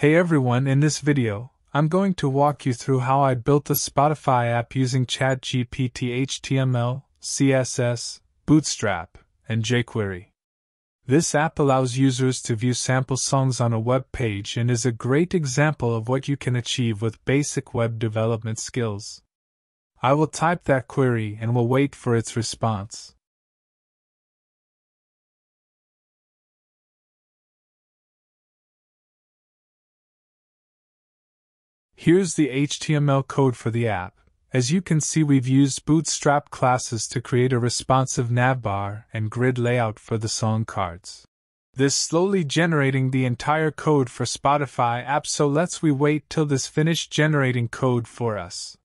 Hey everyone, in this video, I'm going to walk you through how I built the Spotify app using ChatGPT HTML, CSS, Bootstrap, and jQuery. This app allows users to view sample songs on a web page and is a great example of what you can achieve with basic web development skills. I will type that query and will wait for its response. Here's the HTML code for the app. As you can see, we've used Bootstrap classes to create a responsive navbar and grid layout for the song cards. This slowly generating the entire code for Spotify app, so let's we wait till this finished generating code for us.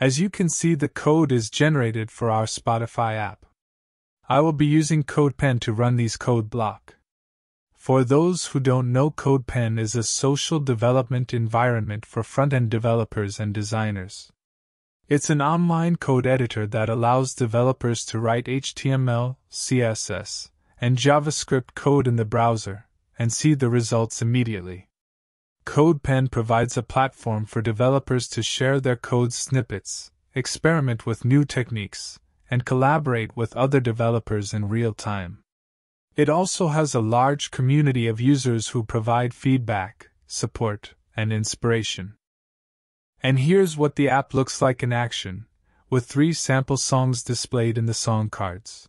As you can see, the code is generated for our Spotify app. I will be using CodePen to run these code block. For those who don't know, CodePen is a social development environment for front end developers and designers. It's an online code editor that allows developers to write HTML, CSS, and JavaScript code in the browser and see the results immediately. CodePen provides a platform for developers to share their code snippets, experiment with new techniques, and collaborate with other developers in real time. It also has a large community of users who provide feedback, support, and inspiration. And here's what the app looks like in action, with three sample songs displayed in the song cards.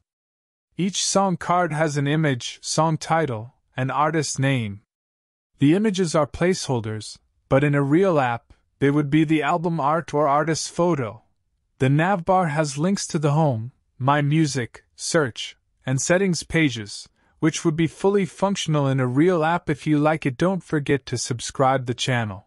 Each song card has an image, song title, and artist name, the images are placeholders, but in a real app, they would be the album art or artist's photo. The navbar has links to the home, my music, search, and settings pages, which would be fully functional in a real app if you like it. Don't forget to subscribe the channel.